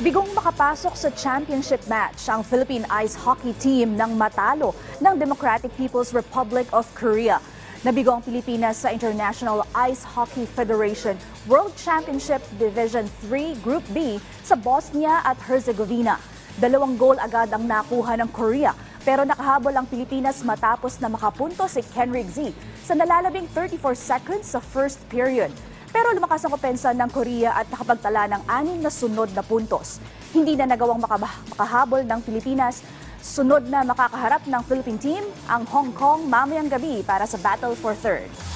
Bigong makapasok sa championship match ang Philippine Ice Hockey Team ng matalo ng Democratic People's Republic of Korea. Nabigo ang Pilipinas sa International Ice Hockey Federation World Championship Division 3 Group B sa Bosnia at Herzegovina. Dalawang goal agad ang nakuha ng Korea pero nakahabol ang Pilipinas matapos na makapunto si Kenrick Z sa nalalabing 34 seconds sa first period. Pero lumakas ang opensa ng Korea at nakapagtala ng anim na sunod na puntos. Hindi na nagawang makahabol ng Pilipinas. Sunod na makakaharap ng Philippine team ang Hong Kong mamayang gabi para sa Battle for Third.